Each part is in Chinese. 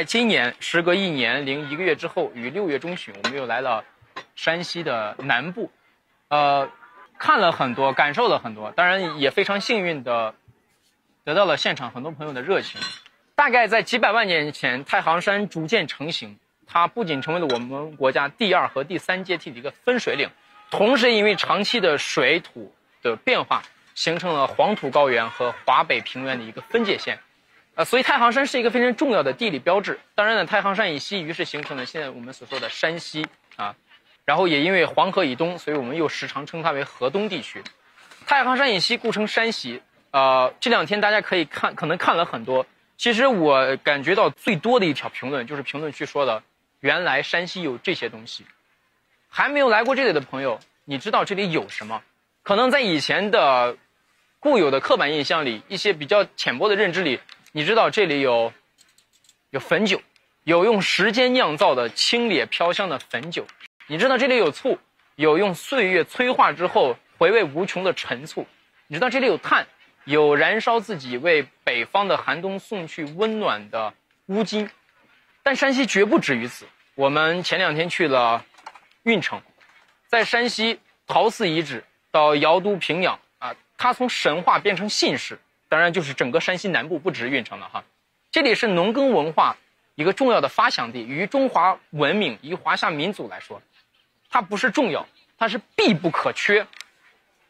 在今年时隔一年零一个月之后，于六月中旬，我们又来了山西的南部，呃，看了很多，感受了很多，当然也非常幸运的得到了现场很多朋友的热情。大概在几百万年前，太行山逐渐成型，它不仅成为了我们国家第二和第三阶梯的一个分水岭，同时因为长期的水土的变化，形成了黄土高原和华北平原的一个分界线。呃，所以太行山是一个非常重要的地理标志。当然呢，太行山以西，于是形成了现在我们所说的山西啊。然后也因为黄河以东，所以我们又时常称它为河东地区。太行山以西，故称山西。呃，这两天大家可以看，可能看了很多。其实我感觉到最多的一条评论，就是评论区说的：“原来山西有这些东西。”还没有来过这里的朋友，你知道这里有什么？可能在以前的固有的刻板印象里，一些比较浅薄的认知里。你知道这里有有汾酒，有用时间酿造的清冽飘香的汾酒。你知道这里有醋，有用岁月催化之后回味无穷的陈醋。你知道这里有炭，有燃烧自己为北方的寒冬送去温暖的乌金。但山西绝不止于此。我们前两天去了运城，在山西陶寺遗址到尧都平阳啊，它从神话变成信史。当然，就是整个山西南部不止运城了哈，这里是农耕文化一个重要的发祥地。于中华文明、于华夏民族来说，它不是重要，它是必不可缺。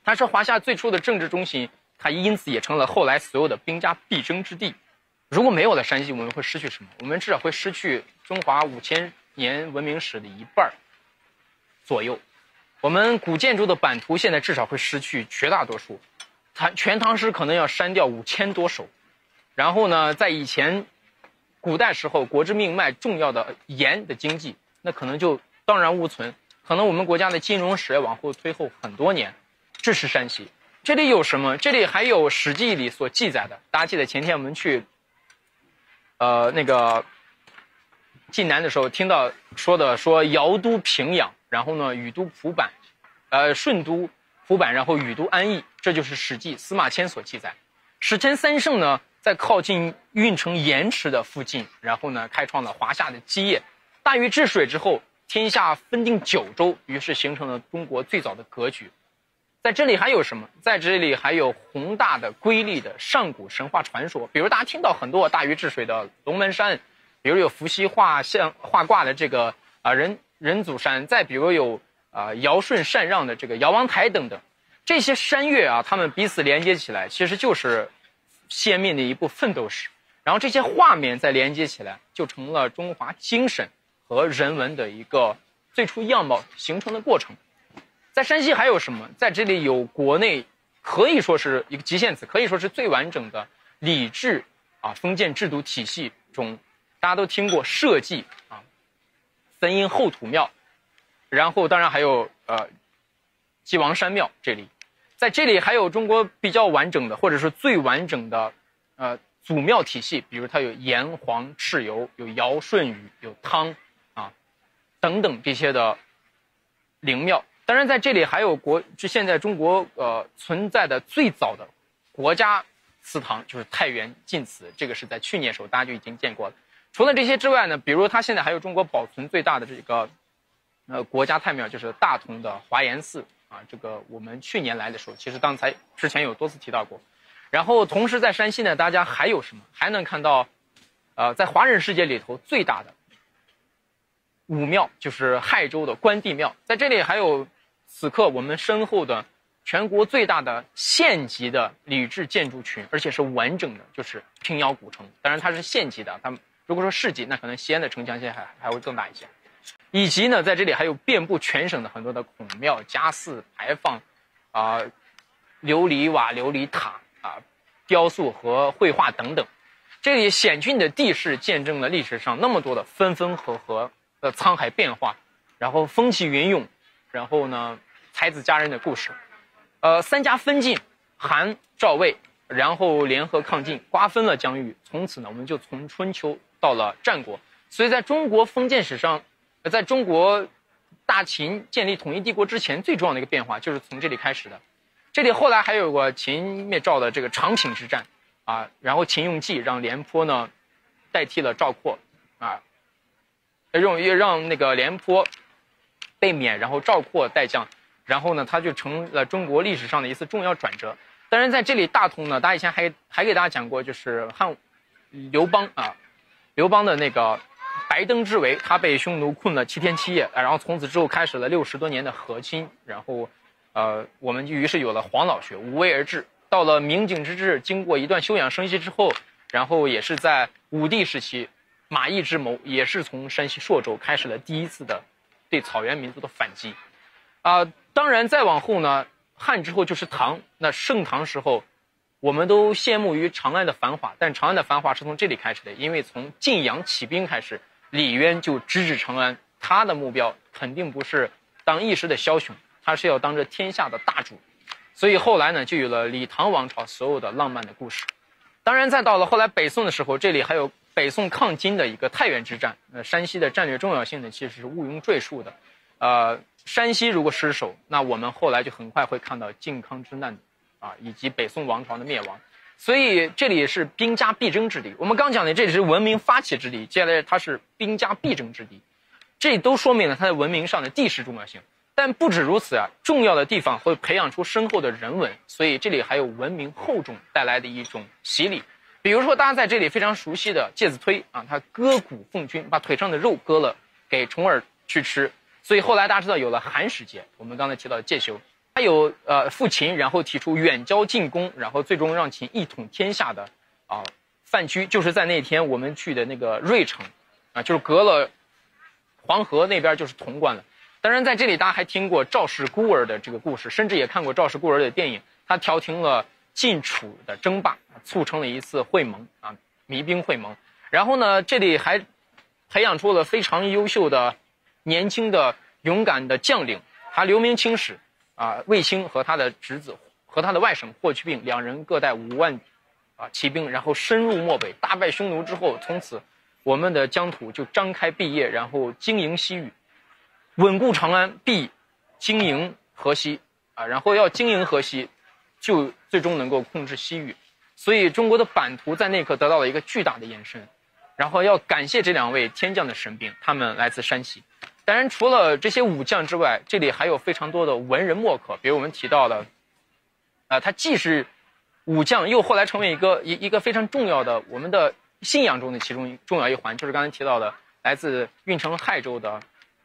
它是华夏最初的政治中心，它因此也成了后来所有的兵家必争之地。如果没有了山西，我们会失去什么？我们至少会失去中华五千年文明史的一半左右。我们古建筑的版图现在至少会失去绝大多数。唐全唐诗可能要删掉五千多首，然后呢，在以前古代时候，国之命脉重要的盐的经济，那可能就荡然无存。可能我们国家的金融史要往后推后很多年。这是山西，这里有什么？这里还有《史记》里所记载的。大家记得前天我们去，呃，那个晋南的时候，听到说的说尧都平阳，然后呢，禹都蒲坂，呃，舜都。蒲坂，然后禹都安邑，这就是《史记》司马迁所记载。史前三圣呢，在靠近运城盐池的附近，然后呢，开创了华夏的基业。大禹治水之后，天下分定九州，于是形成了中国最早的格局。在这里还有什么？在这里还有宏大的、瑰丽的上古神话传说，比如大家听到很多大禹治水的龙门山，比如有伏羲画像画挂的这个啊人人祖山，再比如有。啊，尧舜禅让的这个尧王台等等，这些山岳啊，他们彼此连接起来，其实就是先民的一部奋斗史。然后这些画面再连接起来，就成了中华精神和人文的一个最初样貌形成的过程。在山西还有什么？在这里有国内可以说是一个极限词，可以说是最完整的礼制啊封建制度体系中，大家都听过社稷啊，分阴后土庙。然后，当然还有呃，祭王山庙这里，在这里还有中国比较完整的，或者是最完整的，呃，祖庙体系，比如它有炎黄蚩尤，有尧舜禹，有汤，啊，等等这些的灵庙。当然，在这里还有国，就现在中国呃存在的最早的国家祠堂，就是太原晋祠，这个是在去年时候大家就已经见过了。除了这些之外呢，比如它现在还有中国保存最大的这个。呃，国家太庙就是大同的华严寺啊，这个我们去年来的时候，其实刚才之前有多次提到过。然后同时在山西呢，大家还有什么？还能看到，呃，在华人世界里头最大的武庙就是亥州的关帝庙，在这里还有此刻我们身后的全国最大的县级的礼制建筑群，而且是完整的，就是平遥古城。当然它是县级的，它如果说市级，那可能西安的城墙线还还会更大一些。以及呢，在这里还有遍布全省的很多的孔庙、家祀、牌坊，啊，琉璃瓦、琉璃塔啊，雕塑和绘画等等。这里险峻的地势见证了历史上那么多的分分合合的沧海变化，然后风起云涌，然后呢，才子佳人的故事。呃，三家分晋，韩、赵、魏，然后联合抗晋，瓜分了疆域。从此呢，我们就从春秋到了战国。所以，在中国封建史上。在中国，大秦建立统一帝国之前，最重要的一个变化就是从这里开始的。这里后来还有过秦灭赵的这个长平之战，啊，然后秦用计让廉颇呢代替了赵括，啊，让让那个廉颇被免，然后赵括代将，然后呢，他就成了中国历史上的一次重要转折。当然，在这里大同呢，大家以前还还给大家讲过，就是汉刘邦啊，刘邦的那个白登之围，他被匈奴困了七天七夜，然后从此之后开始了六十多年的和亲，然后，呃，我们就于是有了黄老学，无为而治。到了明景之治，经过一段休养生息之后，然后也是在武帝时期，马邑之谋也是从山西朔州开始了第一次的对草原民族的反击，啊，当然再往后呢。汉之后就是唐，那盛唐时候，我们都羡慕于长安的繁华，但长安的繁华是从这里开始的，因为从晋阳起兵开始，李渊就直指长安，他的目标肯定不是当一时的枭雄，他是要当这天下的大主，所以后来呢，就有了李唐王朝所有的浪漫的故事。当然，再到了后来北宋的时候，这里还有北宋抗金的一个太原之战，那山西的战略重要性呢，其实是毋庸赘述的，呃。山西如果失守，那我们后来就很快会看到靖康之难，啊，以及北宋王朝的灭亡。所以这里是兵家必争之地。我们刚讲的这里是文明发起之地，接下来它是兵家必争之地，这都说明了它在文明上的地势重要性。但不止如此啊，重要的地方会培养出深厚的人文，所以这里还有文明厚重带来的一种洗礼。比如说大家在这里非常熟悉的介子推啊，他割骨奉君，把腿上的肉割了给重耳去吃。所以后来大家知道有了寒食节，我们刚才提到的介休，还有呃父秦，然后提出远交近攻，然后最终让秦一统天下的啊范雎，就是在那天我们去的那个芮城，啊就是隔了黄河那边就是潼关了。当然在这里大家还听过赵氏孤儿的这个故事，甚至也看过赵氏孤儿的电影，他调停了晋楚的争霸，促成了一次会盟啊弭兵会盟。然后呢这里还培养出了非常优秀的。年轻的勇敢的将领，他留名青史，啊，卫青和他的侄子和他的外甥霍去病两人各带五万，啊骑兵，然后深入漠北，大败匈奴之后，从此我们的疆土就张开碧叶，然后经营西域，稳固长安，必经营河西，啊，然后要经营河西，就最终能够控制西域，所以中国的版图在那刻得到了一个巨大的延伸，然后要感谢这两位天降的神兵，他们来自山西。当然，除了这些武将之外，这里还有非常多的文人墨客。比如我们提到的，啊，他既是武将，又后来成为一个一一个非常重要的我们的信仰中的其中重要一环，就是刚才提到的来自运城亥州的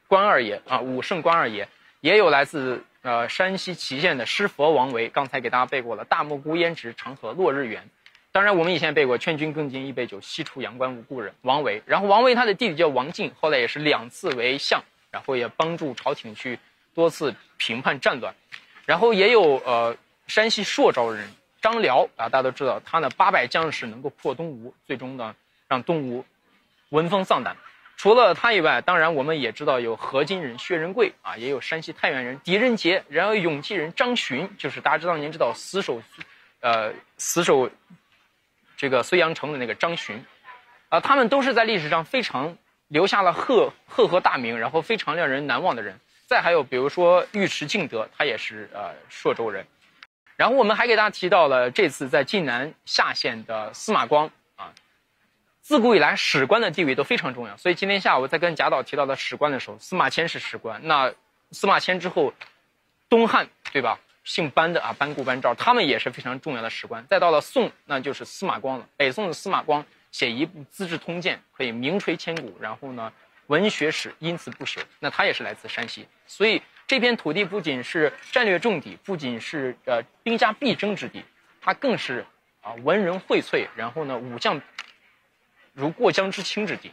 关二爷啊，武圣关二爷，也有来自呃山西祁县的师佛王维。刚才给大家背过了“大漠孤烟直，长河落日圆”。当然，我们以前背过“劝君更尽一杯酒，西出阳关无故人”。王维，然后王维他的弟弟叫王进，后来也是两次为相。然后也帮助朝廷去多次平叛战乱，然后也有呃山西朔州人张辽啊，大家都知道他呢八百将士能够破东吴，最终呢让东吴闻风丧胆。除了他以外，当然我们也知道有河津人薛仁贵啊，也有山西太原人狄仁杰，然后永济人张巡，就是大家知道您知道死守呃死守这个睢阳城的那个张巡啊，他们都是在历史上非常。留下了赫赫赫大名，然后非常让人难忘的人。再还有，比如说尉迟敬德，他也是呃朔州人。然后我们还给大家提到了这次在晋南下县的司马光啊。自古以来，史官的地位都非常重要，所以今天下午在跟贾导提到的史官的时候，司马迁是史官。那司马迁之后，东汉对吧？姓班的啊，班固、班昭，他们也是非常重要的史官。再到了宋，那就是司马光了。北宋的司马光。写一部《资治通鉴》可以名垂千古，然后呢，文学史因此不朽。那他也是来自山西，所以这片土地不仅是战略重地，不仅是呃兵家必争之地，它更是啊文人荟萃，然后呢武将如过江之青之地。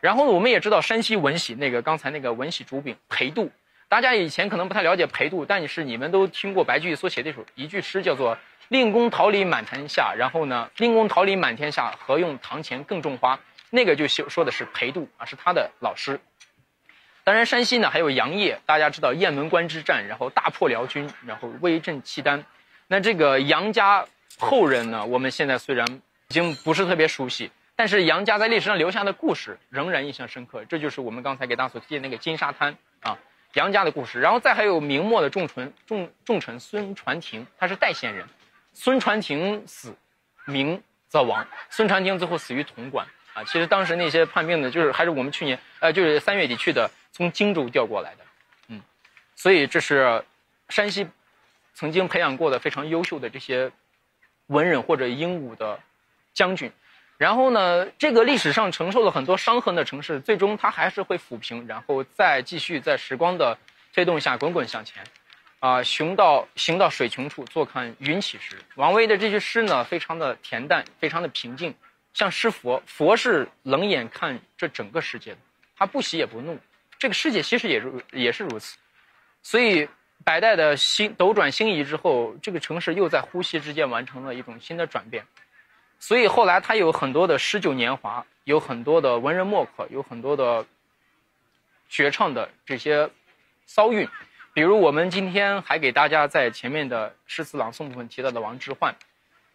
然后呢，我们也知道山西闻喜那个刚才那个闻喜竹饼裴度，大家以前可能不太了解裴度，但是你们都听过白居易所写的一首一句诗，叫做。令公桃李满天下，然后呢？令公桃李满天下，何用堂前更种花？那个就说说的是裴度啊，是他的老师。当然，山西呢还有杨业，大家知道雁门关之战，然后大破辽军，然后威震契丹。那这个杨家后人呢，我们现在虽然已经不是特别熟悉，但是杨家在历史上留下的故事仍然印象深刻。这就是我们刚才给大家所提的那个金沙滩啊，杨家的故事。然后再还有明末的重臣重重臣孙传庭，他是代县人。孙传庭死，明则亡。孙传庭最后死于潼关。啊。其实当时那些叛变的，就是还是我们去年呃，就是三月底去的，从荆州调过来的，嗯，所以这是山西曾经培养过的非常优秀的这些文人或者英武的将军。然后呢，这个历史上承受了很多伤痕的城市，最终它还是会抚平，然后再继续在时光的推动下滚滚向前。啊，行到行到水穷处，坐看云起时。王维的这句诗呢，非常的恬淡，非常的平静，像诗佛。佛是冷眼看这整个世界的，他不喜也不怒。这个世界其实也如也是如此。所以百代的新斗转星移之后，这个城市又在呼吸之间完成了一种新的转变。所以后来他有很多的诗酒年华，有很多的文人墨客，有很多的绝唱的这些骚韵。比如我们今天还给大家在前面的诗词朗诵部分提到的王之涣，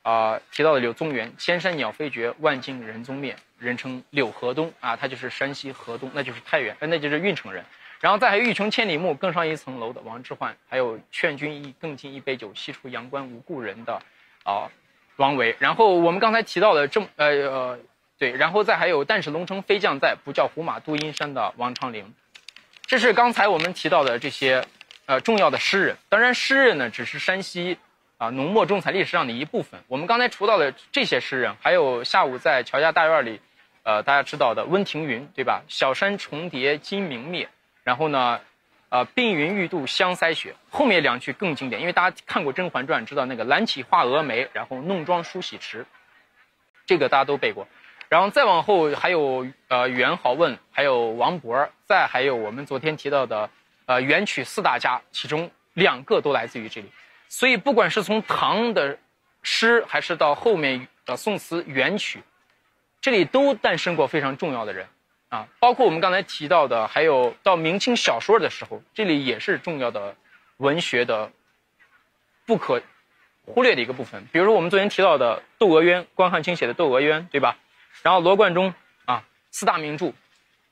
啊，提到的柳宗元“千山鸟飞绝，万径人踪灭”，人称柳河东啊，他就是山西河东，那就是太原，那就是运城人。然后再还有“欲穷千里目，更上一层楼”的王之涣，还有“劝君一更尽一杯酒，西出阳关无故人”的啊王维。然后我们刚才提到的这呃呃对，然后再还有“但使龙城飞将在，不教胡马度阴山”的王昌龄。这是刚才我们提到的这些。呃，重要的诗人，当然诗人呢只是山西啊浓墨重彩历史上的一部分。我们刚才除到的这些诗人，还有下午在乔家大院里，呃，大家知道的温庭筠，对吧？小山重叠金明灭，然后呢，呃，鬓云欲度香腮雪。后面两句更经典，因为大家看过《甄嬛传》，知道那个“揽起画蛾眉，然后弄妆梳洗池”，这个大家都背过。然后再往后还有呃元好问，还有王勃，再还有我们昨天提到的。呃，元曲四大家，其中两个都来自于这里，所以不管是从唐的诗，还是到后面的宋词元曲，这里都诞生过非常重要的人，啊，包括我们刚才提到的，还有到明清小说的时候，这里也是重要的文学的不可忽略的一个部分。比如说我们昨天提到的《窦娥冤》，关汉卿写的《窦娥冤》，对吧？然后罗贯中啊，四大名著，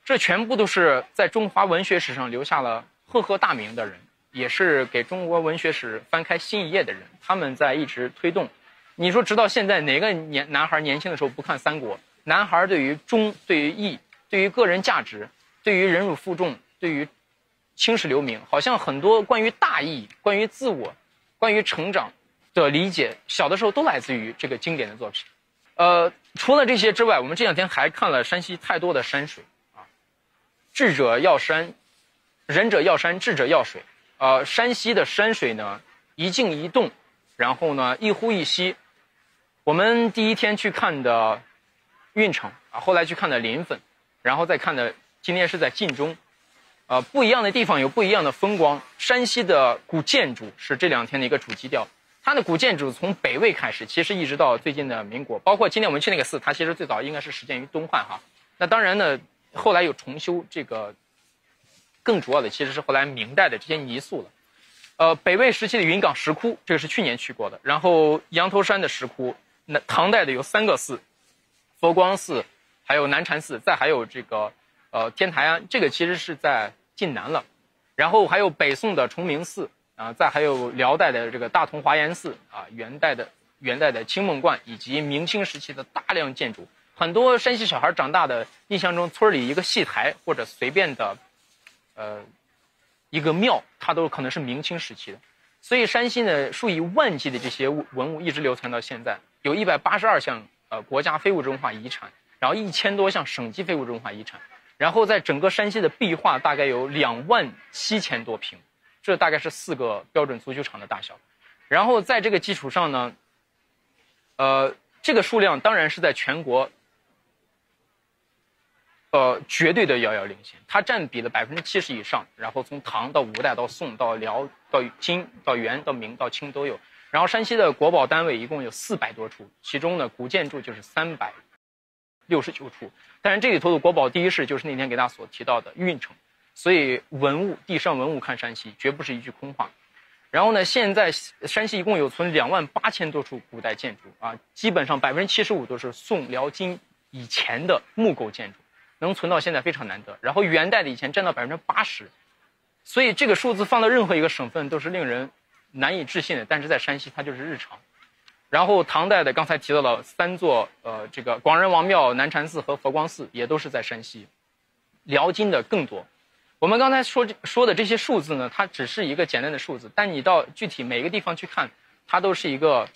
这全部都是在中华文学史上留下了。赫赫大名的人，也是给中国文学史翻开新一页的人。他们在一直推动。你说，直到现在，哪个年男孩年轻的时候不看三国？男孩对于忠、对于义、对于个人价值、对于忍辱负重、对于青史留名，好像很多关于大义、关于自我、关于成长的理解，小的时候都来自于这个经典的作品。呃，除了这些之外，我们这两天还看了山西太多的山水啊，智者要山。仁者要山，智者要水。呃，山西的山水呢，一静一动，然后呢，一呼一吸。我们第一天去看的运城啊，后来去看的临汾，然后再看的今天是在晋中。呃，不一样的地方有不一样的风光。山西的古建筑是这两天的一个主基调。它的古建筑从北魏开始，其实一直到最近的民国，包括今天我们去那个寺，它其实最早应该是始建于东汉哈。那当然呢，后来有重修这个。更主要的其实是后来明代的这些泥塑了，呃，北魏时期的云冈石窟，这个是去年去过的。然后羊头山的石窟，那唐代的有三个寺，佛光寺，还有南禅寺，再还有这个呃天台庵，这个其实是在晋南了。然后还有北宋的崇明寺啊，再还有辽代的这个大同华严寺啊，元代的元代的青梦观，以及明清时期的大量建筑。很多山西小孩长大的印象中，村里一个戏台或者随便的。呃，一个庙，它都可能是明清时期的，所以山西呢，数以万计的这些文物一直流传到现在，有一百八十二项呃国家非物质文化遗产，然后一千多项省级非物质文化遗产，然后在整个山西的壁画大概有两万七千多平，这大概是四个标准足球场的大小，然后在这个基础上呢，呃，这个数量当然是在全国。呃，绝对的遥遥领先，它占比了百分之七十以上。然后从唐到五代到宋到辽到金到元到明到清都有。然后山西的国宝单位一共有四百多处，其中呢古建筑就是三百六十九处。但是这里头的国宝第一是就是那天给大家所提到的运城，所以文物地上文物看山西绝不是一句空话。然后呢，现在山西一共有存两万八千多处古代建筑啊，基本上百分之七十五都是宋辽金以前的木构建筑。能存到现在非常难得，然后元代的以前占到百分之八十，所以这个数字放到任何一个省份都是令人难以置信的。但是在山西它就是日常。然后唐代的刚才提到了三座，呃，这个广仁王庙、南禅寺和佛光寺也都是在山西。辽金的更多。我们刚才说说的这些数字呢，它只是一个简单的数字，但你到具体每个地方去看，它都是一个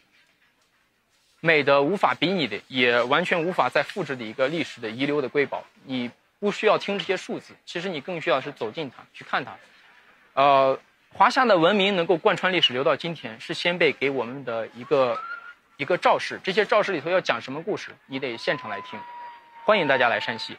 美的无法比拟的，也完全无法再复制的一个历史的遗留的瑰宝。你不需要听这些数字，其实你更需要是走进它，去看它。呃，华夏的文明能够贯穿历史留到今天，是先辈给我们的一个一个肇事。这些肇事里头要讲什么故事，你得现场来听。欢迎大家来山西。